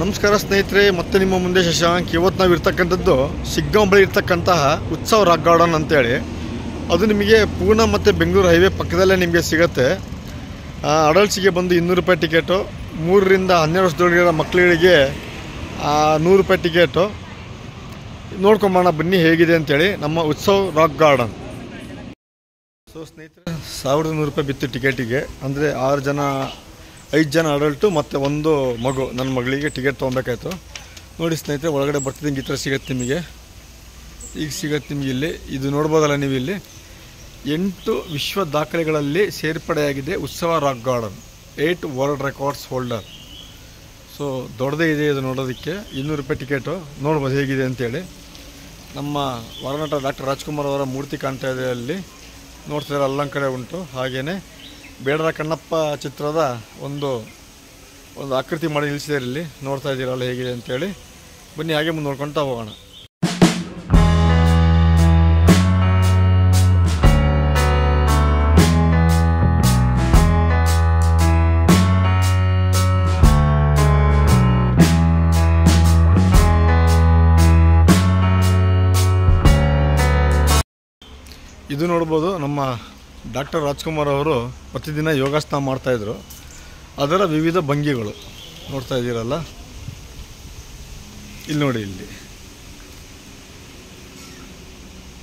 ನಮಸ್ಕಾರ ಸ್ನೇಹಿತರೆ, ಮತ್ತೆ ನಿಮ್ಮ ಮುಂದೆ ಶಶಾಂಕ್. ಇವತ್ತು ನಾವು ಇರ್ತಕ್ಕಂಥದ್ದು ಸಿಗ್ಗಾಂವ್ ಬಳಿ ಇರ್ತಕ್ಕಂತಹ ಉತ್ಸವ ರಾಕ್ ಗಾರ್ಡನ್ ಅಂತೇಳಿ. ಅದು ನಿಮಗೆ ಪೂರ್ಣ ಮತ್ತು ಬೆಂಗಳೂರು ಹೈವೇ ಪಕ್ಕದಲ್ಲೇ ನಿಮಗೆ ಸಿಗುತ್ತೆ. ಅಡಲ್ಟ್ಸಿಗೆ ಬಂದು ಇನ್ನೂರು ರೂಪಾಯಿ ಟಿಕೆಟು, ಮೂರರಿಂದ ಹನ್ನೆರಡು ವರ್ಷದೊಳಗಿರೋ ಮಕ್ಕಳಿಗೆ ನೂರು ರೂಪಾಯಿ ಟಿಕೆಟು. ನೋಡ್ಕೊಂಬೋಣ ಬನ್ನಿ ಹೇಗಿದೆ ಅಂತೇಳಿ ನಮ್ಮ ಉತ್ಸವ್ ರಾಕ್ ಗಾರ್ಡನ್. ಸೊ ಸ್ನೇಹಿತರೆ, ಸಾವಿರದ ನೂರು ರೂಪಾಯಿ ಬಿತ್ತು ಟಿಕೆಟಿಗೆ. ಅಂದರೆ ಆರು ಜನ ಐದು ಜನ ಅಡಲ್ಟು ಮತ್ತು ಒಂದು ಮಗು. ನನ್ನ ಮಗಳಿಗೆ ಟಿಕೆಟ್ ತೊಗೊಬೇಕಾಯ್ತು. ನೋಡಿ ಸ್ನೇಹಿತರೆ, ಒಳಗಡೆ ಬರ್ತಿದ್ದೀನಿ ಈ ಥರ ಸಿಗತ್ತೆ ನಿಮಗೆ. ಈಗ ಸಿಗತ್ತೆ ನಿಮಗೆ ಇಲ್ಲಿ. ಇದು ನೋಡ್ಬೋದಲ್ಲ ನೀವು ಇಲ್ಲಿ. ಎಂಟು ವಿಶ್ವ ದಾಖಲೆಗಳಲ್ಲಿ ಸೇರ್ಪಡೆಯಾಗಿದೆ Utsav rock garden eight world records holder so ದೊಡ್ಡದೇ ಇದೆ ಇದು ನೋಡೋದಕ್ಕೆ. ಇನ್ನೂರು ರೂಪಾಯಿ ಟಿಕೆಟು. ನೋಡ್ಬೋದು ಹೇಗಿದೆ ಅಂತೇಳಿ. ನಮ್ಮ ವರನಟ ಡಾಕ್ಟರ್ ರಾಜ್ಕುಮಾರ್ ಅವರ ಮೂರ್ತಿ ಕಾಣ್ತಾ ಇದೆ ಅಲ್ಲಿ. ನೋಡ್ತಿದ್ದಾರೆ, ಅಲ್ಲೊಂದು ಕಡೆ ಉಂಟು. ಹಾಗೆಯೇ ಬೇಡರ ಕಣ್ಣಪ್ಪ ಚಿತ್ರದ ಒಂದು ಒಂದು ಆಕೃತಿ ಮಾಡಿ ನಿಲ್ಲಿಸಿದ್ದಾರೆ ಇಲ್ಲಿ. ನೋಡ್ತಾ ಇದ್ದೀರಲ್ಲ ಹೇಗಿದೆ ಅಂತೇಳಿ. ಬನ್ನಿ, ಹಾಗೆ ಮುಂದೆ ನೋಡ್ಕೊಳ್ತಾ ಹೋಗೋಣ. ಇದು ನೋಡ್ಬೋದು ನಮ್ಮ ಡಾಕ್ಟರ್ ರಾಜ್ಕುಮಾರ್ ಅವರು ಪ್ರತಿದಿನ ಯೋಗಾಸನ ಮಾಡ್ತಾಯಿದ್ರು ಅದರ ವಿವಿಧ ಭಂಗಿಗಳು ನೋಡ್ತಾ ಇದ್ದೀರಲ್ಲ? ಇಲ್ಲಿ ನೋಡಿ ಇಲ್ಲಿ.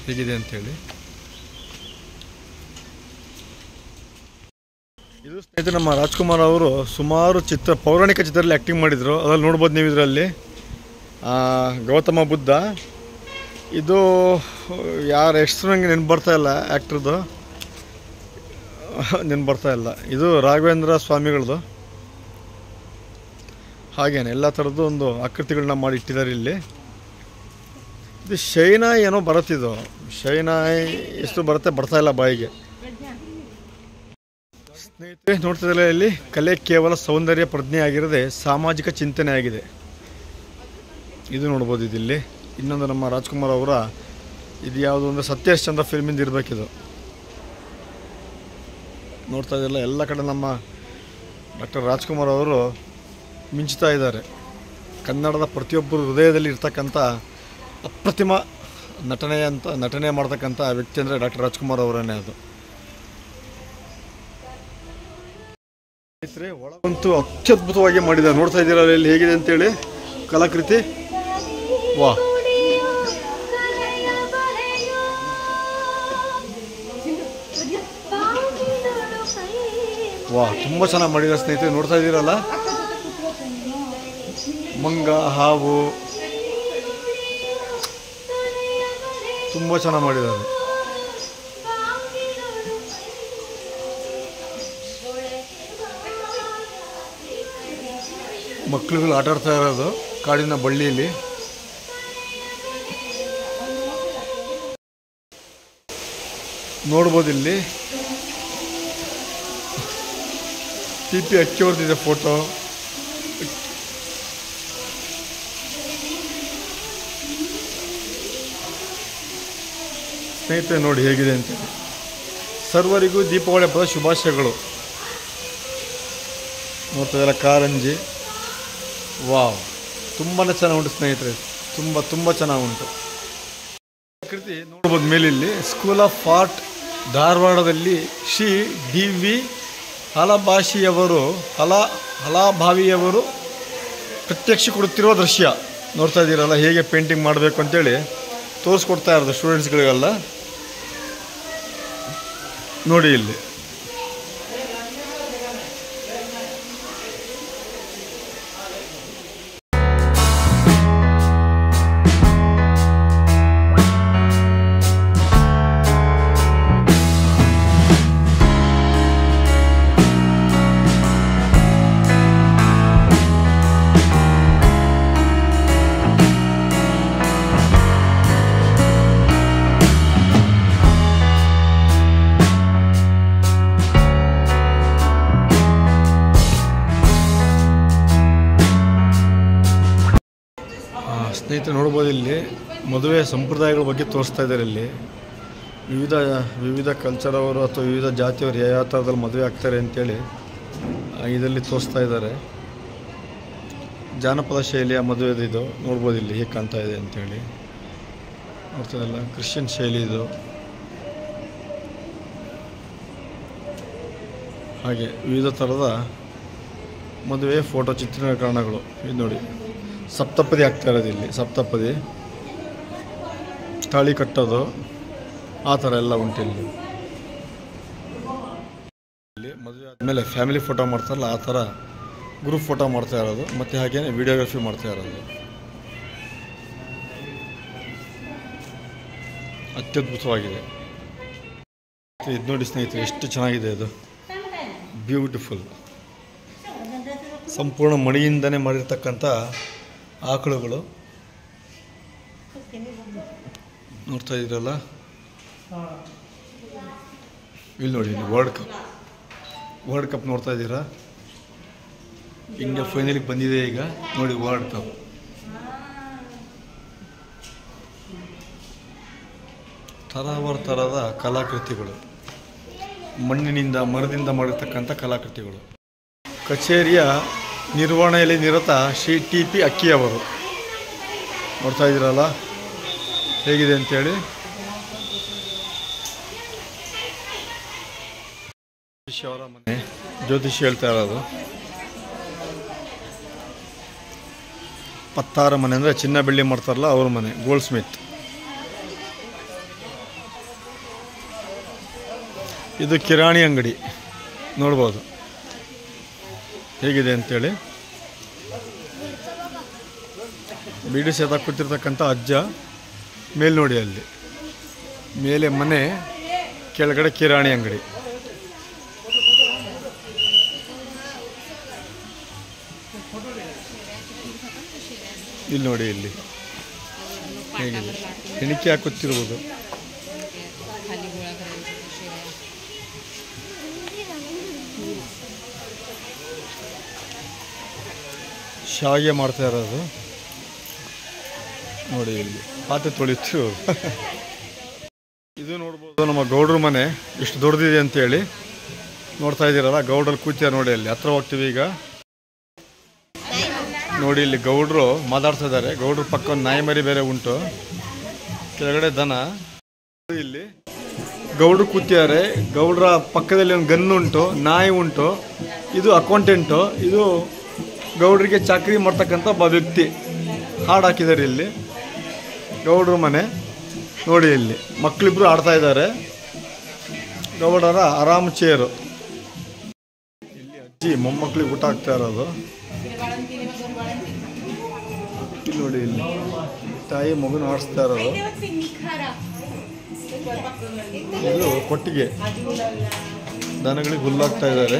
ಹೇಗಿದೆ ಅಂಥೇಳಿ ಇದು ಸ್ನೇಹಿತರೆ ನಮ್ಮ ರಾಜ್ಕುಮಾರ್ ಅವರು ಸುಮಾರು ಚಿತ್ರ, ಪೌರಾಣಿಕ ಚಿತ್ರದಲ್ಲಿ ಆ್ಯಕ್ಟಿಂಗ್ ಮಾಡಿದರು. ಅದ್ರಲ್ಲಿ ನೋಡ್ಬೋದು ನೀವು ಇದರಲ್ಲಿ. ಗೌತಮ ಬುದ್ಧ. ಇದು ಯಾರ ಹೆಸರು ನನಗೆ ನೆನಪು ಬರ್ತಾಯಿಲ್ಲ ಆ್ಯಕ್ಟ್ರದ್ದು ನೆನ್ಪು ಬರ್ತಾ ಇಲ್ಲ. ಇದು ರಾಘವೇಂದ್ರ ಸ್ವಾಮಿಗಳದು. ಹಾಗೇನೆ, ಎಲ್ಲ ಥರದ್ದು ಒಂದು ಆಕೃತಿಗಳನ್ನ ಮಾಡಿ ಇಟ್ಟಿದ್ದಾರೆ ಇಲ್ಲಿ. ಇದು ಶೈನಾಯಿ ಏನೋ ಬರುತ್ತಿದ್ದು ಶೈನಾಯಿ ಎಷ್ಟು ಬರುತ್ತೆ ಬರ್ತಾ ಇಲ್ಲ ಬಾಯಿಗೆ. ಸ್ನೇಹಿತರೆ ನೋಡ್ತಿದ್ದಲ್ಲ ಇಲ್ಲಿ? ಕಲೆ ಕೇವಲ ಸೌಂದರ್ಯ ಪ್ರಜ್ಞೆ ಆಗಿರದೆ ಸಾಮಾಜಿಕ ಚಿಂತನೆ ಆಗಿದೆ. ಇದು ನೋಡ್ಬೋದು ಇದಿಲ್ಲಿ. ಇನ್ನೊಂದು ನಮ್ಮ ರಾಜ್ಕುಮಾರ್ ಅವರ ಇದು ಯಾವುದು ಅಂದರೆ ಸತ್ಯಶ್ಚಂದ್ರ ಫಿಲ್ಮಿಂದ ಇರಬೇಕಿದು. ನೋಡ್ತಾ ಇದ್ದಿಲ್ಲ ಎಲ್ಲ ಕಡೆ ನಮ್ಮ ಡಾಕ್ಟರ್ ರಾಜ್ಕುಮಾರ್ ಅವರು ಮಿಂಚ್ತಾ ಇದ್ದಾರೆ. ಕನ್ನಡದ ಪ್ರತಿಯೊಬ್ಬರು ಹೃದಯದಲ್ಲಿ ಇರ್ತಕ್ಕಂಥ ಅಪ್ರತಿಮ ನಟನೆ ಅಂತ, ನಟನೆ ಮಾಡ್ತಕ್ಕಂಥ ವ್ಯಕ್ತಿ ಅಂದರೆ ಡಾಕ್ಟರ್ ರಾಜ್ಕುಮಾರ್ ಅವರನ್ನೇ ಅದು. ಒಳಗಂತೂ ಅತ್ಯದ್ಭುತವಾಗಿ ಮಾಡಿದ್ದಾರೆ. ನೋಡ್ತಾ ಇದ್ದೀರಾ ಇಲ್ಲಿ ಹೇಗಿದೆ ಅಂತೇಳಿ? ಕಲಾಕೃತಿ? ವಾ ವಾ, ತುಂಬ ಚೆನ್ನಾಗಿ ಮಾಡಿದ್ದಾರೆ ಸ್ನೇಹಿತರೆ, ನೋಡ್ತಾ ಇದ್ದೀರಲ್ಲ? ಮಂಗ, ಹಾವು, ತುಂಬ ಚೆನ್ನಾಗಿ ಮಾಡಿದ್ದಾರೆ. ಮಕ್ಕಳುಗಳು ಆಟ ಆಡ್ತಾ ಇರೋದು ಕಾಡಿನ ಬಳ್ಳಿಯಲ್ಲಿ. ನೋಡ್ಬೋದು ಇಲ್ಲಿ. ಟಿ ಪಿ ಫೋಟೋ ಸ್ನೇಹಿತರೆ, ನೋಡಿ ಹೇಗಿದೆ ಅಂತ ಸರ್ವರಿಗೂ ದೀಪಾವಳಿ ಹಬ್ಬದ ಶುಭಾಶಯಗಳು. ನೋಡ್ತಾ ಕಾರಂಜಿ? ವಾವ್. ತುಂಬಾ ಚೆನ್ನಾಗಿ ಉಂಟು ಸ್ನೇಹಿತರೆ. ತುಂಬ ತುಂಬ ಚೆನ್ನಾಗಿ ಉಂಟು. ಕೃತಿ ನೋಡ್ಬೋದು ಮೇಲಿಲ್ಲಿ. ಸ್ಕೂಲ್ ಆಫ್ ಆರ್ಟ್ ಧಾರವಾಡದಲ್ಲಿ ಶ್ರೀ ಡಿ ವಿ ಹಲಭಾಷಿಯವರು, ಹಲ, ಹಲಾಭಾವಿಯವರು ಪ್ರತ್ಯಕ್ಷ ಕೊಡುತ್ತಿರುವ ದೃಶ್ಯ. ನೋಡ್ತಾ ಇದ್ದೀರಲ್ಲ, ಹೇಗೆ ಪೇಂಟಿಂಗ್ ಮಾಡಬೇಕು ಅಂತೇಳಿ ತೋರಿಸ್ಕೊಡ್ತಾ ಇರೋದು ಸ್ಟೂಡೆಂಟ್ಸ್ಗಳಿಗೆಲ್ಲ ನೋಡಿ ಇಲ್ಲಿ. ಮದುವೆ ಸಂಪ್ರದಾಯಗಳ ಬಗ್ಗೆ ತೋರಿಸ್ತಾ ಇದ್ದಾರೆ ಇಲ್ಲಿ. ವಿವಿಧ ವಿವಿಧ ಕಲ್ಚರ್ ಅವರು ಅಥವಾ ವಿವಿಧ ಜಾತಿಯವರು ಯಾವ ಥರದಲ್ಲಿ ಮದುವೆ ಆಗ್ತಾರೆ ಅಂತೇಳಿ ಇದರಲ್ಲಿ ತೋರಿಸ್ತಾ ಇದ್ದಾರೆ. ಜಾನಪದ ಶೈಲಿಯ ಮದುವೆದು ಇದು. ನೋಡ್ಬೋದು ಇಲ್ಲಿ ಹೇಗೆ ಕಾಣ್ತಾ ಇದೆ ಅಂತೇಳಿ. ನೋಡ್ತದಲ್ಲ ಕ್ರಿಶ್ಚಿಯನ್ ಶೈಲಿ ಇದು. ಹಾಗೆ ವಿವಿಧ ಥರದ ಮದುವೆ, ಫೋಟೋ, ಚಿತ್ರೀಕರಣಗಳು. ಇದು ನೋಡಿ, ಸಪ್ತಪದಿ ಆಗ್ತಾ ಇರೋದು ಇಲ್ಲಿ, ಸಪ್ತಪದಿ. ತಾಳಿ ಕಟ್ಟೋದು, ಆ ಥರ ಎಲ್ಲ ಉಂಟು ಇಲ್ಲಿ. ಇಲ್ಲಿ ಮದುವೆ ಆದಮೇಲೆ ಫ್ಯಾಮಿಲಿ ಫೋಟೋ ಮಾಡ್ತಾರಲ್ಲ, ಆ ಥರ ಗ್ರೂಪ್ ಫೋಟೋ ಮಾಡ್ತಾ ಇರೋದು, ಮತ್ತು ಹಾಗೇನೆ ವಿಡಿಯೋಗ್ರಫಿ ಮಾಡ್ತಾ ಇರೋದು. ಅತ್ಯದ್ಭುತವಾಗಿದೆ. ಇದು ನೋಡಿ ಸ್ನೇಹಿತರೆ, ಎಷ್ಟು ಚೆನ್ನಾಗಿದೆ ಅದು ಬ್ಯೂಟಿಫುಲ್ ಸಂಪೂರ್ಣ ಮಣಿಯಿಂದನೇ ಮಾಡಿರ್ತಕ್ಕಂಥ ಆಕಳುಗಳು. ನೋಡ್ತಾ ಇದ್ದೀರಲ್ಲ ಇಲ್ಲಿ ನೋಡಿ ಇಲ್ಲಿ ವರ್ಲ್ಡ್ ಕಪ್ ವರ್ಲ್ಡ್ ಕಪ್ ನೋಡ್ತಾ ಇದ್ದೀರಾ ಇಂಡಿಯಾ ಫೈನಲಿಗೆ ಬಂದಿದೆ ಈಗ. ನೋಡಿ ವರ್ಲ್ಡ್ ಕಪ್ ಥರವಾರ ಥರದ ಕಲಾಕೃತಿಗಳು. ಮಣ್ಣಿನಿಂದ ಮರದಿಂದ ಮಾಡಿರ್ತಕ್ಕಂಥ ಕಲಾಕೃತಿಗಳು. ಕಚೇರಿಯ ನಿರ್ವಹಣೆಯಲ್ಲಿ ನಿರತ ಶ್ರೀ ಟಿ ಪಿ ಅಕ್ಕಿಯವರು. ನೋಡ್ತಾ ಇದ್ದೀರಲ್ಲ ಹೇಗಿದೆ ಅಂತೇಳಿ? ಅವರ ಮನೆ. ಜ್ಯೋತಿಷಿ ಹೇಳ್ತಾ ಇರೋದು. ಪತ್ತಾರ ಮನೆ ಅಂದರೆ ಚಿನ್ನ ಬೆಳ್ಳಿ ಮಾಡ್ತಾರಲ್ಲ ಅವ್ರ ಮನೆ ಗೋಲ್ಡ್ ಸ್ಮಿತ್ ಇದು ಕಿರಾಣಿ ಅಂಗಡಿ. ನೋಡ್ಬೋದು. ಹೇಗಿದೆ ಅಂತೇಳಿ? ಬೀಡಿ ಸೇತ ಕೂತಿರ್ತಕ್ಕಂಥ ಅಜ್ಜ ಮೇಲ್ ನೋಡಿ ಅಲ್ಲಿ. ಮೇಲೆ ಮನೆ, ಕೆಳಗಡೆ ಕಿರಾಣಿ ಅಂಗಡಿ. ಇಲ್ಲಿ ನೋಡಿ ಇಲ್ಲಿ. ಹೇಗಿದೆ? ಎಣಿಕೆ ಹಾಕುತ್ತಿರುವುದು. ಶಾವಿಗೆ ಮಾಡ್ತಾ ಇರೋದು. ನೋಡಿ ಇಲ್ಲಿ ಪಾತ್ರೆ ತೊಳಿತು. ಇದು ನೋಡ್ಬೋದು ನಮ್ಮ ಗೌಡ್ರ ಮನೆ. ಇಷ್ಟು ದೊಡ್ಡದಿದೆ ಅಂತೇಳಿ. ನೋಡ್ತಾ ಇದ್ದೀರಲ್ಲ, ಗೌಡ್ರಲ್ಲಿ ಕೂತಿಯ ನೋಡಿ ಅಲ್ಲಿ. ಹತ್ರ ಹೋಗ್ತೀವಿ ಈಗ. ನೋಡಿ, ಇಲ್ಲಿ ಗೌಡ್ರು ಮಾತಾಡ್ತಾ ಇದ್ದಾರೆ. ಗೌಡ್ರ ಪಕ್ಕ ಒಂದು ನಾಯಿ ಮರಿ ಬೇರೆ ಉಂಟು. ಕೆಳಗಡೆ ದನ. ಇಲ್ಲಿ ಗೌಡ್ರು ಕೂತಿದ್ದಾರೆ. ಗೌಡ್ರ ಪಕ್ಕದಲ್ಲಿ ಒಂದು ಗನ್ ಉಂಟು, ನಾಯಿ ಉಂಟು. ಇದು ಅಕೌಂಟೆಂಟು ಇದು ಗೌಡ್ರಿಗೆ ಚಾಕರಿ ಮಾಡ್ತಕ್ಕಂಥ ಒಬ್ಬ ವ್ಯಕ್ತಿ. ಹಾಡು ಹಾಕಿದ್ದಾರೆ ಇಲ್ಲಿ. ಗೌಡ್ರ ಮನೆ. ನೋಡಿ ಇಲ್ಲಿ ಮಕ್ಕಳಿಬ್ರು ಆಡ್ತಾ ಇದ್ದಾರೆ. ಗೌಡರ ಆರಾಮ್ ಚೇರು ಇಲ್ಲಿ ಅಜ್ಜಿ ಮೊಮ್ಮಕ್ಕಳಿಗೆ ಊಟ ಆಗ್ತಾ ಇರೋದು. ಇಲ್ಲಿ ನೋಡಿ ಇಲ್ಲಿ, ತಾಯಿ ಮಗುನ ಆಡಿಸ್ತಾ ಇರೋದು. ಇದು ಕೊಟ್ಟಿಗೆ. ದನಗಳಿಗೆ ಹುಲ್ಲಾಗ್ತಾ ಇದ್ದಾರೆ.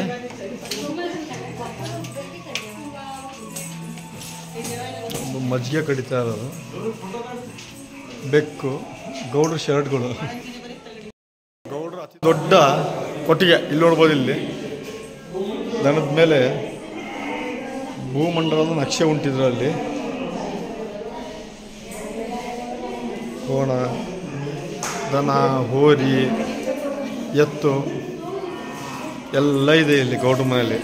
ಮಜ್ಜಿಗೆ ಕಡಿತಾ ಇರೋದು. ಬೆಕ್ಕು, ಗೌಡ್ರ ಶರ್ಟ್ಗಳು. ಗೌಡ್ರ ಅತಿ ದೊಡ್ಡ ಕೊಟ್ಟಿಗೆ, ಇಲ್ಲಿ ನೋಡ್ಬೋದು ಇಲ್ಲಿ. ದನದ ಮೇಲೆ ಭೂಮಂಡಲದ ನಕ್ಷೆ ಉಂಟಿದ್ರಲ್ಲಿ ಕೋಣ, ದನ, ಹೋರಿ, ಎತ್ತು, ಎಲ್ಲ ಇದೆ ಇಲ್ಲಿ ಗೌಡ್ರ ಮನೆಯಲ್ಲಿ.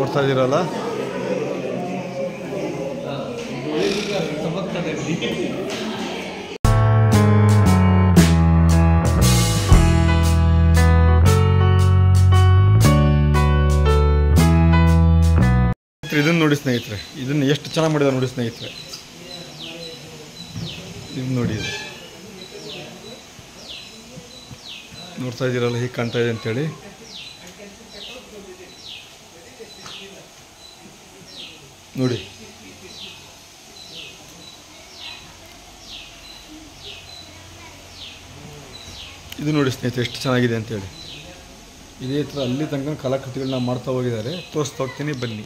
ನೋಡ್ತಾ ಇದ್ದೀರಲ್ಲ ಇದನ್ನ ನೋಡಿ ಸ್ನೇಹಿತರೆ, ಇದನ್ನ ಎಷ್ಟು ಚೆನ್ನಾಗಿ ಮಾಡಿದ ನೋಡಿ ಸ್ನೇಹಿತರೆ. ಇದನ್ನ ನೋಡಿ ನೋಡ್ತಾ ಇದ್ದೀರಲ್ಲ ಹೀಗೆ ಕಾಣ್ತಾ ಇದೆ ಅಂತೇಳಿ. ನೋಡಿ. ಇದು ನೋಡಿ ಸ್ನೇಹಿತರೆ, ಎಷ್ಟು ಚೆನ್ನಾಗಿದೆ ಅಂತೇಳಿ. ಇದೇ ಥರ ಅಲ್ಲಿ ತನಕ ಕಲಾಕೃತಿಗಳನ್ನ ಮಾಡ್ತಾ ಹೋಗಿದ್ದಾರೆ. ತೋರಿಸ್ತಾ ಹೋಗ್ತೀನಿ, ಬನ್ನಿ.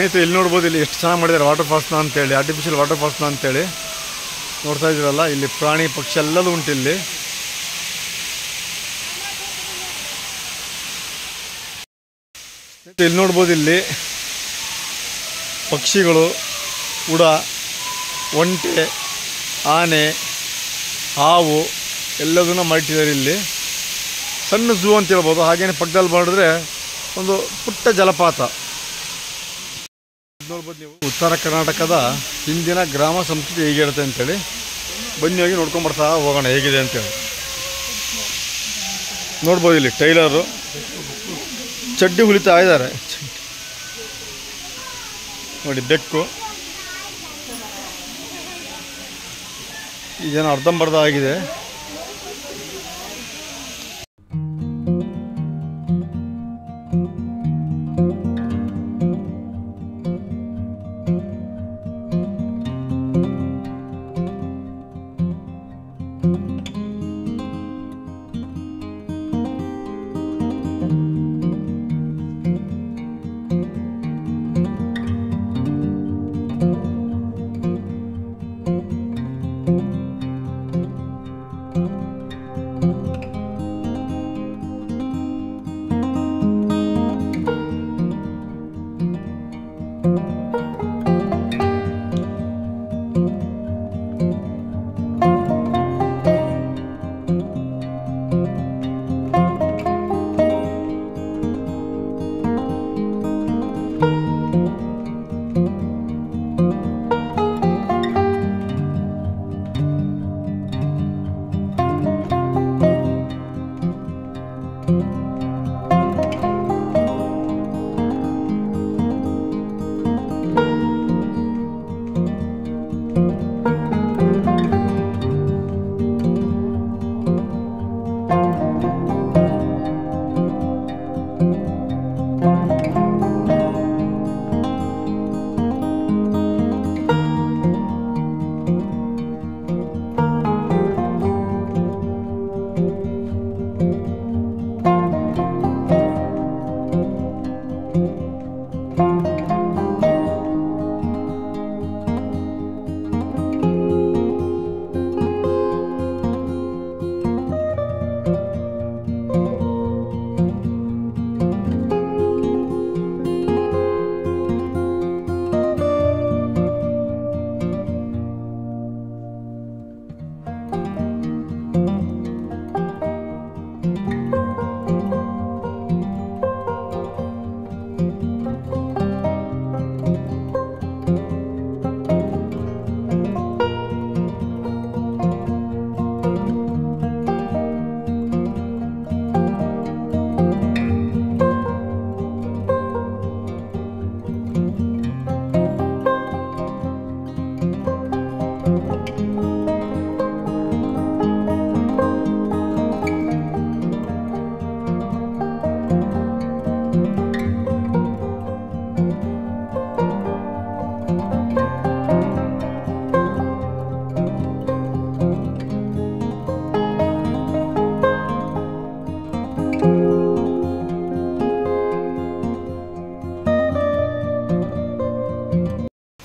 ಸ್ನೇಹಿತರೆ, ಇಲ್ಲಿ ನೋಡ್ಬೋದು ಇಲ್ಲಿ ಎಷ್ಟು ಚೆನ್ನಾಗಿ ಮಾಡಿದ್ದಾರೆ ವಾಟರ್ ಫಾಲ್ಸ್ನ ಅಂತೇಳಿ ಆರ್ಟಿಫಿಷಿಯಲ್ ವಾಟರ್ ಫಾಲ್ಸ್ನ ಅಂತೇಳಿ. ನೋಡ್ತಾ ಇದ್ದೀರಲ್ಲ, ಇಲ್ಲಿ ಪ್ರಾಣಿ ಪಕ್ಷಿ ಎಲ್ಲದೂ ಉಂಟು ಇಲ್ಲಿ. ಇಲ್ಲಿ ನೋಡ್ಬೋದು ಇಲ್ಲಿ ಪಕ್ಷಿಗಳು, ಉಡ, ಒಂಟೆ, ಆನೆ, ಹಾವು ಎಲ್ಲದನ್ನ ಮಾಡಿಟ್ಟಿದ್ದಾರೆ ಇಲ್ಲಿ. ಸಣ್ಣ ಝೂ ಅಂತ ಹೇಳ್ಬೋದು, ಹಾಗೇನೆ ಪಕ್ಕದಲ್ಲಿ ಮಾಡಿದ್ರೆ ಒಂದು ಪುಟ್ಟ ಜಲಪಾತ. ಉತ್ತರ ಕರ್ನಾಟಕದ ಹಿಂದಿನ ಗ್ರಾಮ ಸಂಸ್ಕೃತಿ ಹೇಗಿರುತ್ತೆ ಅಂತೇಳಿ ಬನ್ನಿ ಹೋಗಿ ನೋಡ್ಕೊಂಬರ್ತಾ ಹೋಗೋಣ, ಹೇಗಿದೆ ಅಂತೇಳಿ. ನೋಡ್ಬೋದು ಇಲ್ಲಿ ಟೈಲರು. ಚಡ್ಡಿ ಹುಲಿತಾ ಇದ್ದಾರೆ. ನೋಡಿ ಬೆಕ್ಕು. ಇದೇನು ಅರ್ಧಂಬರ್ಧ ಆಗಿದೆ.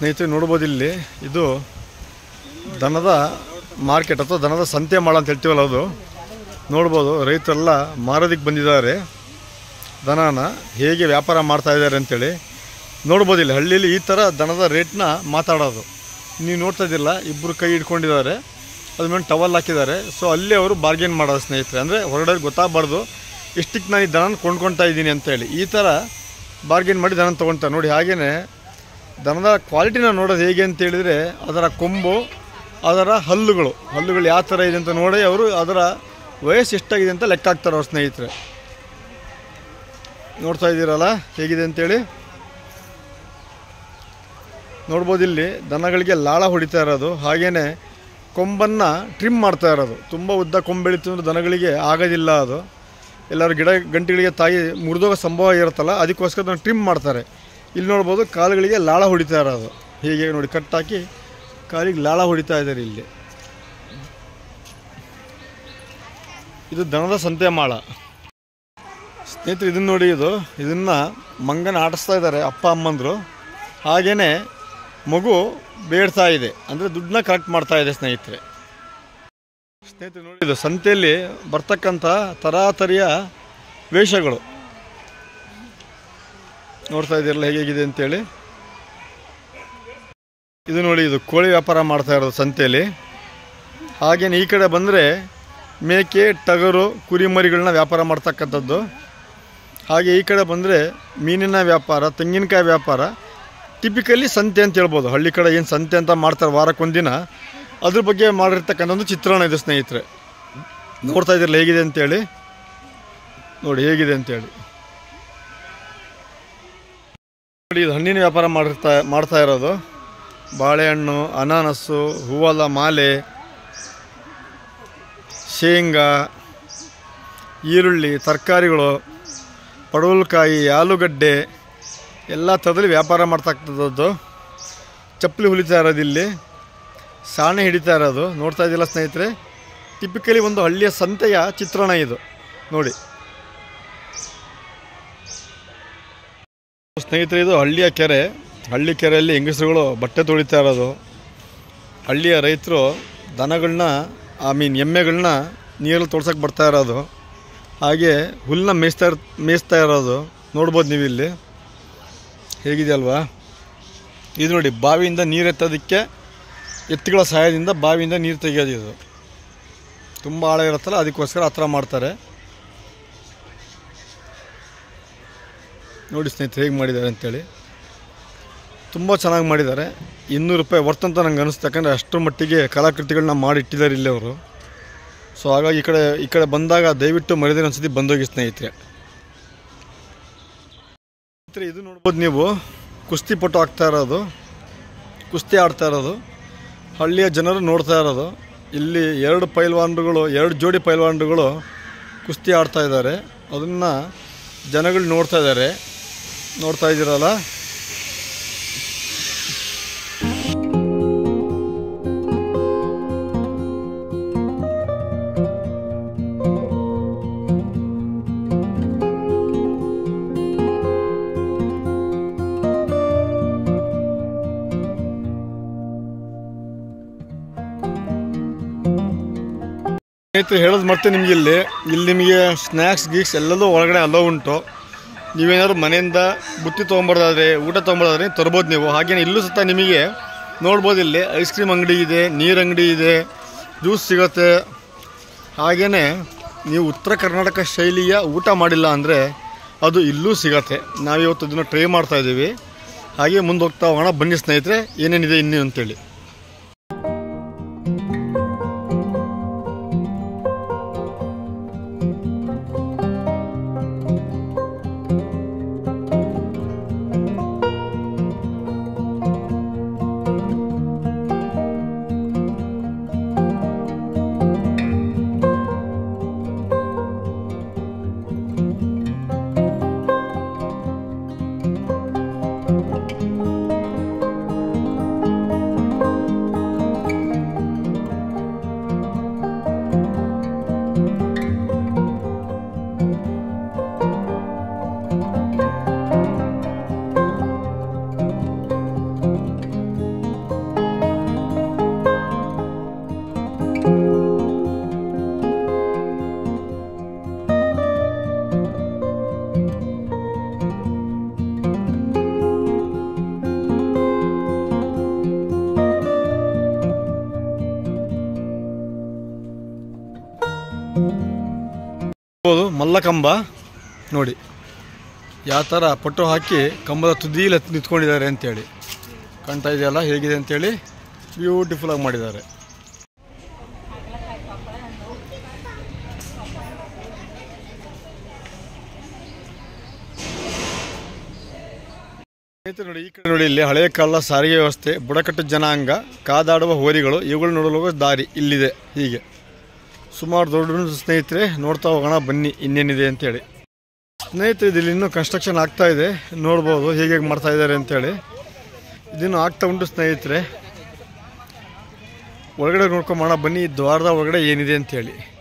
ಸ್ನೇಹಿತರೆ, ನೋಡ್ಬೋದು ಇಲ್ಲಿ ಇದು ದನದ ಮಾರ್ಕೆಟ್ ಅಥವಾ ದನದ ಸಂತೆ ಮಾಳ ಅಂತ ಹೇಳ್ತೀವಲ್ಲ ಅದು. ನೋಡ್ಬೋದು, ರೈತರೆಲ್ಲ ಮಾರೋದಕ್ಕೆ ಬಂದಿದ್ದಾರೆ. ದನನ ಹೇಗೆ ವ್ಯಾಪಾರ ಮಾಡ್ತಾ ಇದ್ದಾರೆ ಅಂತೇಳಿ ನೋಡ್ಬೋದು ಇಲ್ಲಿ. ಹಳ್ಳಿಯಲ್ಲಿ ಈ ಥರ ದನದ ರೇಟ್ನ ಮಾತಾಡೋದು. ನೀವು ನೋಡ್ತಾ ಇದ್ದಿಲ್ಲ ಇಬ್ಬರು ಕೈ ಹಿಡ್ಕೊಂಡಿದ್ದಾರೆ. ಅದ್ರ ಮೇಲೆ ಟವಲ್ ಹಾಕಿದ್ದಾರೆ. ಸೊ ಅಲ್ಲಿ ಅವರು ಬಾರ್ಗೇನ್ ಮಾಡೋದು ಸ್ನೇಹಿತರೆ. ಅಂದರೆ ಹೊರಗಡೆ ಗೊತ್ತಾಗಬಾರ್ದು ಇಷ್ಟಕ್ಕೆ ನಾನು ಈ ದನನ ಕೊಂಡ್ಕೊಳ್ತಾ ಇದ್ದೀನಿ ಅಂತೇಳಿ. ಈ ಥರ ಬಾರ್ಗೇನ್ ಮಾಡಿ ದನ ತೊಗೊಳ್ತಾರೆ ನೋಡಿ ಹಾಗೆಯೇ ದನದ ಕ್ವಾಲಿಟಿನ ನೋಡೋದು ಹೇಗೆ ಅಂತ ಹೇಳಿದರೆ ಅದರ ಕೊಂಬು, ಅದರ ಹಲ್ಲುಗಳು. ಹಲ್ಲುಗಳು ಯಾವ ಥರ ಇದೆ ಅಂತ ನೋಡಿ ಅವರು ಅದರ ವಯಸ್ಸು ಎಷ್ಟಾಗಿದೆ ಅಂತ ಲೆಕ್ಕ ಹಾಕ್ತಾರೆ ಅವ್ರ ಸ್ನೇಹಿತರೆ. ನೋಡ್ತಾ ಇದ್ದೀರಲ್ಲ, ಹೇಗಿದೆ ಅಂತೇಳಿ ನೋಡ್ಬೋದು ಇಲ್ಲಿ ದನಗಳಿಗೆ ಲಾಳ ಹೊಡಿತಾ ಇರೋದು ಹಾಗೇ ಕೊಂಬನ್ನು ಟ್ರಿಮ್ ಮಾಡ್ತಾ ಇರೋದು. ತುಂಬ ಉದ್ದ ಕೊಂಬೆಳಿತು ಅಂದರೆ ದನಗಳಿಗೆ ಆಗೋದಿಲ್ಲ ಅದು. ಎಲ್ಲರೂ ಗಿಡ ಗಂಟೆಗಳಿಗೆ ತಾಯಿ ಮುರಿದೋಗೋ ಸಂಭವ ಇರುತ್ತಲ್ಲ, ಅದಕ್ಕೋಸ್ಕರ ಟ್ರಿಮ್ ಮಾಡ್ತಾರೆ. ಇಲ್ಲಿ ನೋಡ್ಬೋದು ಕಾಲುಗಳಿಗೆ ಲಾಳ ಹೊಡಿತಾ ಇರೋದು. ಹೀಗೆ ನೋಡಿ ಕಟ್ಟಾಕಿ ಕಾಲಿಗೆ ಲಾಳ ಹೊಡಿತಾ ಇದ್ದಾರೆ ಇಲ್ಲಿ. ಇದು ದನದ ಸಂತೆ ಮಾಳ. ಸ್ನೇಹಿತರು, ಇದನ್ನು ನೋಡಿ ಇದು, ಇದನ್ನ ಮಂಗನ ಆಡಿಸ್ತಾ ಇದ್ದಾರೆ ಅಪ್ಪ ಅಮ್ಮಂದರು. ಹಾಗೆಯೇ ಮಗು ಬೇಡ್ತಾ ಇದೆ, ಅಂದರೆ ದುಡ್ಡನ್ನ ಕಲೆಕ್ಟ್ ಮಾಡ್ತಾ ಇದೆ ಸ್ನೇಹಿತರೆ. ಸ್ನೇಹಿತರು, ನೋಡಿ ಇದು ಸಂತೆಯಲ್ಲಿ ಬರ್ತಕ್ಕಂಥ ತರಾತರಿಯ ವೇಷಗಳು. ನೋಡ್ತಾ ಇದ್ದೀರಲ್ಲ ಹೇಗಿದೆ ಅಂತೇಳಿ. ಇದು ನೋಡಿ, ಇದು ಕೋಳಿ ವ್ಯಾಪಾರ ಮಾಡ್ತಾ ಇರೋದು ಸಂತೆಯಲ್ಲಿ. ಹಾಗೇನೆ ಈ ಕಡೆ ಬಂದರೆ ಮೇಕೆ, ಟಗರು, ಕುರಿಮರಿಗಳನ್ನ ವ್ಯಾಪಾರ ಮಾಡ್ತಕ್ಕಂಥದ್ದು. ಹಾಗೆ ಈ ಕಡೆ ಬಂದರೆ ಮೀನಿನ ವ್ಯಾಪಾರ, ತೆಂಗಿನಕಾಯಿ ವ್ಯಾಪಾರ. ಟಿಪಿಕಲಿ ಸಂತೆ ಅಂತ ಹೇಳ್ಬೋದು. ಹಳ್ಳಿ ಕಡೆ ಏನು ಸಂತೆ ಅಂತ ಮಾಡ್ತಾರೆ ವಾರಕ್ಕೊಂದಿನ. ಅದ್ರ ಬಗ್ಗೆ ಮಾಡಿರ್ತಕ್ಕಂಥದ್ದು ಚಿತ್ರಣ ಇದು, ಸ್ನೇಹಿತರೆ. ನೋಡ್ತಾ ಇದ್ದೀರಲ್ಲ, ಹೇಗಿದೆ ಅಂತೇಳಿ. ನೋಡಿ, ಹೇಗಿದೆ ಅಂತೇಳಿ. ಇದು ಹಣ್ಣಿನ ವ್ಯಾಪಾರ ಮಾಡಿರ್ತಾ, ಮಾಡ್ತಾ ಇರೋದು. ಬಾಳೆಹಣ್ಣು ಅನಾನಸ್ಸು ಹೂವಲ ಮಾಲೆ, ಶೇಂಗಾ, ಈರುಳ್ಳಿ, ತರಕಾರಿಗಳು, ಪಡವಲಕಾಯಿ, ಆಲೂಗಡ್ಡೆ, ಎಲ್ಲ ಥರದಲ್ಲಿ ವ್ಯಾಪಾರ ಮಾಡ್ತಕ್ಕಂಥದ್ದು ಚಪ್ಪಲಿ ಹುಲಿತಾ ಇರೋದು ಇಲ್ಲಿ. ಸಾಣೆ ಹಿಡಿತಾ ಇರೋದು. ನೋಡ್ತಾ ಇದ್ದಿಲ್ಲ ಸ್ನೇಹಿತರೆ? ಟಿಪಿಕಲಿ ಒಂದು ಹಳ್ಳಿಯ ಸಂತೆಯ ಚಿತ್ರಣ ಇದು. ನೋಡಿ. ಸ್ನೇಹಿತರೆ ಇದು ಹಳ್ಳಿಯ ಕೆರೆ. ಹಳ್ಳಿ ಕೆರೆಯಲ್ಲಿ ಹೆಂಗಸರುಗಳು ಬಟ್ಟೆ ತೊಳಿತಾ ಇರೋದು. ಹಳ್ಳಿಯ ರೈತರು ದನಗಳನ್ನ ಐ ಮೀನ್ ಎಮ್ಮೆಗಳನ್ನ ನೀರಲ್ಲಿ ತೋಳ್ಸಕ್ಕೆ ಬರ್ತಾ ಇರೋದು. ಹಾಗೆ ಹುಲ್ಲನ್ನ ಮೇಯಿಸ್ತಾ ಇರ್, ಮೇಯಿಸ್ತಾ ಇರೋದು. ನೋಡ್ಬೋದು ನೀವು ಇಲ್ಲಿ ಹೇಗಿದೆ ಅಲ್ವಾ ಇದು ನೋಡಿ, ಬಾವಿಯಿಂದ ನೀರು ಎತ್ತೋದಕ್ಕೆ ಎತ್ತುಗಳ ಸಹಾಯದಿಂದ ಬಾವಿಯಿಂದ ನೀರು ತೆಗೆಯೋದು ಇದು. ತುಂಬ ಆಳ ಇರುತ್ತಲ್ಲ, ಅದಕ್ಕೋಸ್ಕರ ಆ ಥರ ಮಾಡ್ತಾರೆ. ನೋಡಿ ಸ್ನೇಹಿತರೆ, ಹೇಗೆ ಮಾಡಿದ್ದಾರೆ ಅಂತೇಳಿ. ತುಂಬ ಚೆನ್ನಾಗಿ ಮಾಡಿದ್ದಾರೆ. ಇನ್ನೂರು ರೂಪಾಯಿ ವರ್ತ್ ಅಂತ ನಂಗೆ ಅನಿಸ್ತು ಯಾಕಂದರೆ ಅಷ್ಟರ ಮಟ್ಟಿಗೆ ಕಲಾಕೃತಿಗಳನ್ನ ಮಾಡಿಟ್ಟಿದ್ದಾರೆ ಇಲ್ಲಿ ಅವರು. ಸೊ ಹಾಗಾಗಿ ಈ ಕಡೆ ಈ ಕಡೆ ಬಂದಾಗ ದಯವಿಟ್ಟು ಮರಿದಿನ ಒಂದ್ಸತಿ ಬಂದೋಗಿ ಸ್ನೇಹಿತರೆ. ಸ್ನೇಹಿತರೆ, ಇದು ನೋಡ್ಬೋದು ನೀವು, ಕುಸ್ತಿ ಪಟ್ಟು ಆಗ್ತಾ ಇರೋದು, ಕುಸ್ತಿ ಆಡ್ತಾ ಇರೋದು, ಹಳ್ಳಿಯ ಜನರು ನೋಡ್ತಾ ಇರೋದು. ಇಲ್ಲಿ ಎರಡು ಪೈಲ್ವಾನ್ರುಗಳು, ಎರಡು ಜೋಡಿ ಪೈಲ್ವಾನ್ರುಗಳು ಕುಸ್ತಿ ಆಡ್ತಾ ಇದ್ದಾರೆ. ಅದನ್ನು ಜನಗಳು ನೋಡ್ತಾ ಇದ್ದಾರೆ. ನೋಡ್ತಾ ಇದ್ದೀರಲ್ಲ? ಸ್ನೇಹಿತರು, ಹೇಳೋದು ಮತ್ತೆ ನಿಮಗೆ ಇಲ್ಲಿ. ಇಲ್ಲಿ ನಿಮಗೆ ಸ್ನ್ಯಾಕ್ಸ್ ಗೀಕ್ಸ್ ಎಲ್ಲದೂ ಒಳಗಡೆ ಅಲೋ ಉಂಟು. ನೀವೇನಾದ್ರು ಮನೆಯಿಂದ ಬುತ್ತಿ ತೊಗೊಂಬರ್ದಾದ್ರೆ, ಊಟ ತೊಗೊಂಬರ್ದಾದ್ರೆ ತರ್ಬೋದು ನೀವು. ಹಾಗೇನೆ ಇಲ್ಲೂ ಸಹ ನಿಮಗೆ ನೋಡ್ಬೋದು ಇಲ್ಲಿ ಐಸ್ ಕ್ರೀಮ್ ಅಂಗಡಿ ಇದೆ, ನೀರು ಅಂಗಡಿ ಇದೆ, ಜ್ಯೂಸ್ ಸಿಗುತ್ತೆ. ಹಾಗೇ ನೀವು ಉತ್ತರ ಕರ್ನಾಟಕ ಶೈಲಿಯ ಊಟ ಮಾಡಿಲ್ಲ ಅಂದರೆ ಅದು ಇಲ್ಲೂ ಸಿಗತ್ತೆ. ನಾವಿವತ್ತು ಅದನ್ನು ಟ್ರೈ ಮಾಡ್ತಾ ಇದ್ದೀವಿ. ಹಾಗೆ ಮುಂದೆ ಹೋಗ್ತಾ ಹೋಗೋಣ. ಬನ್ನಿ ಸ್ನೇಹಿತರೆ, ಏನೇನಿದೆ ಇನ್ನೂ ಅಂತೇಳಿ. ಮಲ್ಲಕಂಬ. ನೋಡಿ, ಯಾವ ಥರ ಪಟ್ಟು ಹಾಕಿ ಕಂಬದ ತುದಿಯಲ್ಲಿ ನಿಂತ್ಕೊಂಡಿದ್ದಾರೆ ಅಂತೇಳಿ. ಕಾಣ್ತಾ ಇದೆಯಲ್ಲ, ಹೇಗಿದೆ ಅಂತೇಳಿ ಬ್ಯೂಟಿಫುಲ್ಲಾಗಿ ಮಾಡಿದ್ದಾರೆ. ನೋಡಿ, ಈ ಕಡೆ ನೋಡಿ, ಇಲ್ಲಿ ಹಳೆಯ ಕಾಲದ ಸಾರಿಗೆ ವ್ಯವಸ್ಥೆ, ಬುಡಕಟ್ಟು ಜನಾಂಗ, ಕಾದಾಡುವ ಹೋರಿಗಳು ಇವುಗಳು ನೋಡಲು ದಾರಿ ಇಲ್ಲಿದೆ, ಹೀಗೆ. ಸುಮಾರು ದೊಡ್ಡ ಸ್ನೇಹಿತರೆ, ನೋಡ್ತಾ ಹೋಗೋಣ, ಬನ್ನಿ, ಇನ್ನೇನಿದೆ ಅಂತೇಳಿ. ಸ್ನೇಹಿತರೆ ಇಲ್ಲಿ ಇನ್ನೂ ಕನ್ಸ್ಟ್ರಕ್ಷನ್ ಆಗ್ತಾ ಇದೆ. ನೋಡ್ಬೋದು ಹೇಗೆ ಹೇಗೆ ಮಾಡ್ತಾ ಇದ್ದಾರೆ ಅಂತೇಳಿ. ಇದನ್ನು ಆಗ್ತಾ ಉಂಟು ಸ್ನೇಹಿತರೆ. ಒಳಗಡೆ ನೋಡ್ಕೊಂಬೋಣ ಬನ್ನಿ, ದ್ವಾರದ ಒಳಗಡೆ ಏನಿದೆ ಅಂತೇಳಿ.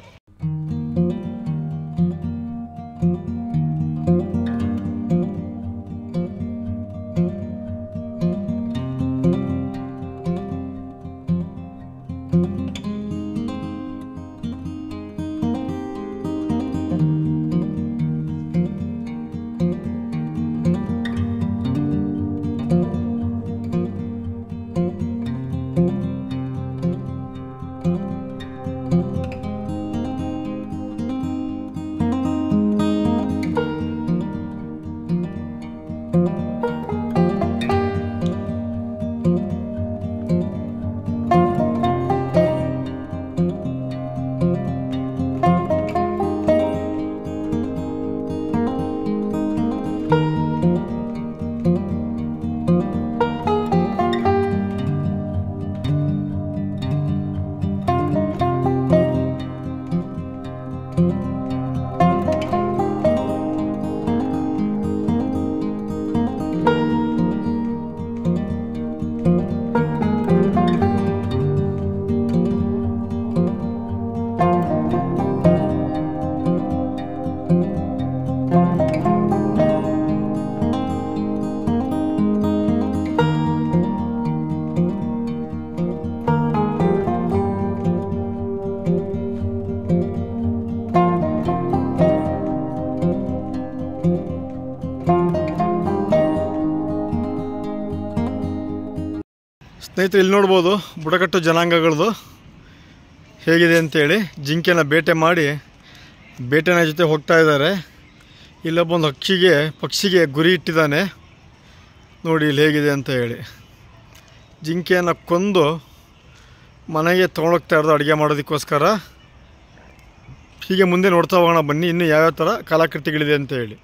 ಸ್ನೇಹಿತರೆ, ಇಲ್ಲಿ ನೋಡ್ಬೋದು ಬುಡಕಟ್ಟು ಜನಾಂಗಗಳದು ಹೇಗಿದೆ ಅಂತೇಳಿ ಜಿಂಕೆನ ಬೇಟೆ ಮಾಡಿ ಬೇಟೆನ ಜೊತೆ ಹೋಗ್ತಾ ಇದ್ದಾರೆ. ಇಲ್ಲೊಬ್ಬೊಂದು ಹಕ್ಕಿಗೆ, ಪಕ್ಷಿಗೆ ಗುರಿ ಇಟ್ಟಿದ್ದಾನೆ. ನೋಡಿ ಇಲ್ಲಿ ಹೇಗಿದೆ ಅಂತ ಹೇಳಿ. ಜಿಂಕೆಯನ್ನು ಕೊಂದು ಮನೆಗೆ ತೊಗೊಂಡೋಗ್ತಾ ಇರೋದು ಅಡುಗೆ ಮಾಡೋದಕ್ಕೋಸ್ಕರ. ಹೀಗೆ ಮುಂದೆ ನೋಡ್ತಾ ಹೋಗೋಣ ಬನ್ನಿ, ಇನ್ನೂ ಯಾವ್ಯಾವ ಥರ ಕಲಾಕೃತಿಗಳಿದೆ ಅಂತ ಹೇಳಿ.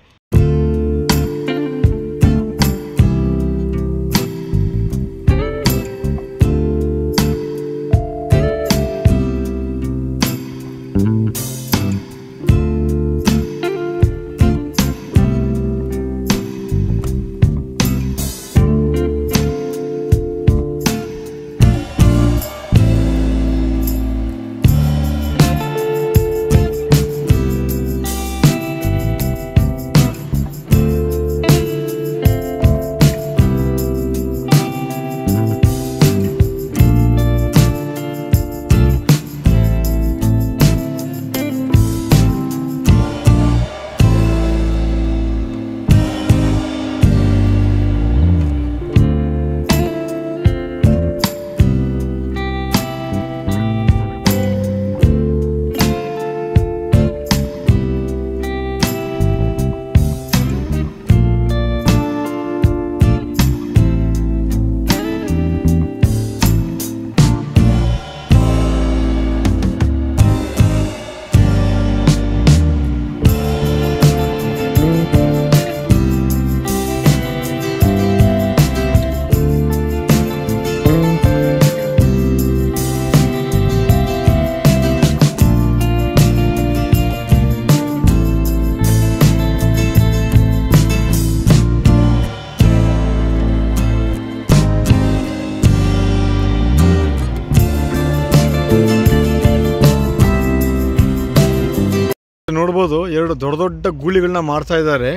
ದೊಡ್ಡ ದೊಡ್ಡ ಗೂಳಿಗಳನ್ನ ಮಾಡ್ತಾ ಇದ್ದಾರೆ.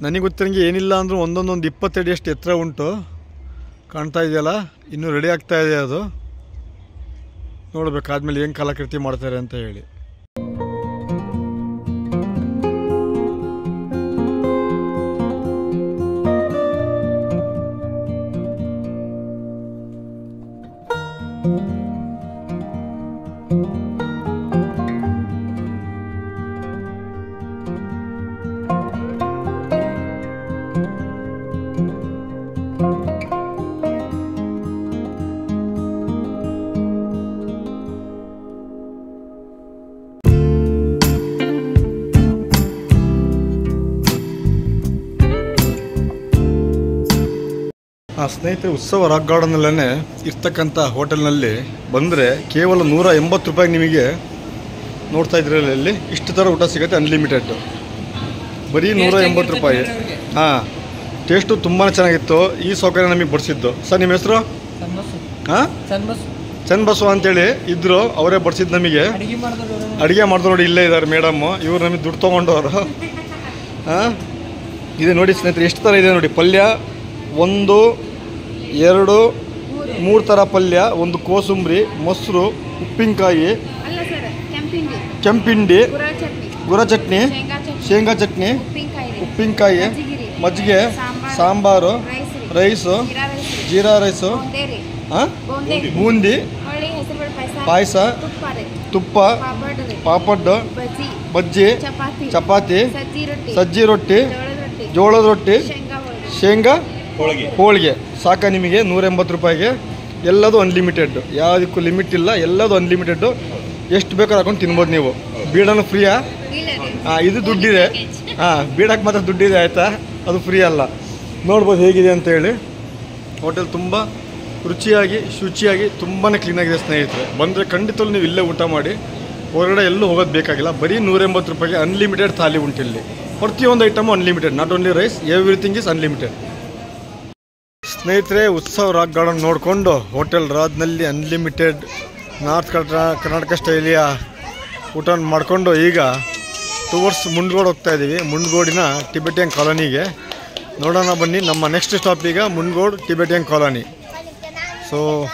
ನನಗೆ ಗೊತ್ತಿರಂಗೆ ಏನಿಲ್ಲ ಅಂದರೂ ಒಂದೊಂದೊಂದು ಇಪ್ಪತ್ತಡಿ ಅಷ್ಟು ಎತ್ತರ ಉಂಟು. ಕಾಣ್ತಾ ಇದೆಯಲ್ಲ? ಇನ್ನೂ ರೆಡಿ ಆಗ್ತಾ ಇದೆ ಅದು. ನೋಡಬೇಕಾದ್ಮೇಲೆ ಏನು ಕಲಾಕೃತಿ ಮಾಡ್ತಾರೆ ಅಂತ ಹೇಳಿ. ಆ ಸ್ನೇಹಿತರೆ ಉತ್ಸವ ರಾಕ್ ಗಾರ್ಡನ್ನಲ್ಲೇ ಇರ್ತಕ್ಕಂಥ ಹೋಟೆಲ್ನಲ್ಲಿ ಬಂದರೆ ಕೇವಲ ನೂರ ಎಂಬತ್ತು ರೂಪಾಯಿ ನಿಮಗೆ ನೋಡ್ತಾ ಇದ್ರಲ್ಲಿ ಇಲ್ಲಿ ಇಷ್ಟು ಥರ ಊಟ ಸಿಗುತ್ತೆ ಅನ್ಲಿಮಿಟೆಡ್ ಬರೀ ನೂರ ಎಂಬತ್ತು ರೂಪಾಯಿ. ಹಾಂ. ಟೇಸ್ಟು ತುಂಬಾ ಚೆನ್ನಾಗಿತ್ತು. ಈ ಸೌಕರ್ಯ ನಮಗೆ ಬಡಿಸಿದ್ದು. ಸರ್ ನಿಮ್ಮ ಹೆಸರು? ಹಾಂ? ಚನ್ಬಸು ಚನ್ನಬಸವ ಅಂತೇಳಿ ಇದ್ರು ಅವರೇ ಬಡಿಸಿದ್ದು ನಮಗೆ. ಅಡುಗೆ ಮಾಡಿದ್ರು ನೋಡಿ ಇಲ್ಲೇ ಇದ್ದಾರೆ ಮೇಡಮ್ಮು ಇವರು ನಮಗೆ ದುಡ್ಡು ತೊಗೊಂಡವರು. ಹಾಂ? ಇದೆ ನೋಡಿ ಸ್ನೇಹಿತರೆ ಎಷ್ಟು ಥರ ಇದೆ ನೋಡಿ. ಪಲ್ಯ ಒಂದು ಎರಡು ಮೂರು ಥರ ಪಲ್ಯ ಒಂದು ಕೋಸುಂಬ್ರಿ ಮೊಸರು ಉಪ್ಪಿನಕಾಯಿ ಕೆಂಪಿಂಡಿ. ಗುರ ಚಟ್ನಿ. ಶೇಂಗಾ ಚಟ್ನಿ ಉಪ್ಪಿನಕಾಯಿ ಮಜ್ಜಿಗೆ ಸಾಂಬಾರು. ರೈಸ್ ಜೀರಾ ರೈಸ್ ಬೂಂದಿ ಪಾಯಸ ತುಪ್ಪ ಪಾಪಡ್ ಪಾಪಡ್ಡು ಬಜ್ಜಿ ಚಪಾತಿ ಸಜ್ಜಿ ರೊಟ್ಟಿ ಜೋಳದ ರೊಟ್ಟಿ ಶೇಂಗಾ ಹೋಳಿಗೆ. ಹೋಳಿಗೆ. ಸಾಕ ನಿಮಗೆ ನೂರ ಎಂಬತ್ತು ರೂಪಾಯಿಗೆ. ಎಲ್ಲದು ಅನ್ಲಿಮಿಟೆಡ್ ಯಾವುದಕ್ಕೂ ಲಿಮಿಟ್ ಇಲ್ಲ. ಎಲ್ಲದು ಅನ್ಲಿಮಿಟೆಡ್ ಎಷ್ಟು ಬೇಕಾದ್ರೂ ಹಾಕೊಂಡು ತಿನ್ಬೋದು ನೀವು. ಬೀಡನು ಫ್ರೀಯಾ ಹಾಂ ಇದು ದುಡ್ಡಿದೆ. ಹಾಂ ಬೀಡಕ್ಕೆ ಮಾತ್ರ ದುಡ್ಡಿದೆ, ಆಯಿತಾ? ಅದು ಫ್ರೀ ಅಲ್ಲ. ನೋಡ್ಬೋದು ಹೇಗಿದೆ ಅಂತೇಳಿ ಹೋಟೆಲ್ ತುಂಬ ರುಚಿಯಾಗಿ, ಶುಚಿಯಾಗಿ ತುಂಬಾ ಕ್ಲೀನಾಗಿದೆ ಸ್ನೇಹಿತರೆ. ಬಂದರೆ ಖಂಡಿತವೂ ನೀವು ಇಲ್ಲೇ ಊಟ ಮಾಡಿ. ಹೊರಗಡೆ ಎಲ್ಲೂ ಹೋಗೋದು ಬೇಕಾಗಿಲ್ಲ. ಬರೀ ನೂರೆಂಬತ್ತು ರೂಪಾಯಿಗೆ ಅನ್ಲಿಮಿಟೆಡ್ ಥಾಲಿ ಉಂಟು ಇಲ್ಲಿ. ಪ್ರತಿಯೊಂದು item unlimited not only rice everything is unlimited ಸ್ನೇಹಿತರೆ, ಉತ್ಸವ ರಾಕ್ ಗಾರ್ಡನ್ ನೋಡಿಕೊಂಡು ಹೋಟೆಲ್ ರಾಜ್ನಲ್ಲಿ ಅನ್ಲಿಮಿಟೆಡ್ ನಾರ್ತ್ ಕರ್ನಾ- ಕರ್ನಾಟಕ ಸ್ಟೈಲಿಯ ಊಟ ಮಾಡಿಕೊಂಡು ಈಗ ಟೂವರ್ಸ್ ಮುಂಡ್ಗೋಡು ಹೋಗ್ತಾ ಇದ್ದೀವಿ ಮುಂಡ್ಗೋಡಿನ ಟಿಬೆಟಿಯನ್ ಕಾಲೋನಿಗೆ. ನೋಡೋಣ ಬನ್ನಿ, ನಮ್ಮ ನೆಕ್ಸ್ಟ್ ಸ್ಟಾಪ್ ಈಗ ಮುಂಡ್ಗೋಡು ಟಿಬೆಟಿಯನ್ ಕಾಲೋನಿ. ಸೊ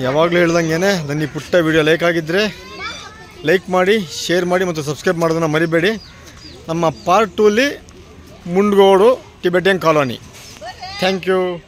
ಯಾವಾಗಲೂ ಹೇಳ್ದಂಗೆ ನನ್ನ ಈ ಪುಟ್ಟ ವಿಡಿಯೋ ಲೈಕ್ ಆಗಿದ್ದರೆ ಲೈಕ್ ಮಾಡಿ ಶೇರ್ ಮಾಡಿ ಮತ್ತು ಸಬ್ಸ್ಕ್ರೈಬ್ ಮಾಡೋದನ್ನು ಮರಿಬೇಡಿ. ನಮ್ಮ part ಟೂಲಿ Mundgod Tibetan colony. Thank you.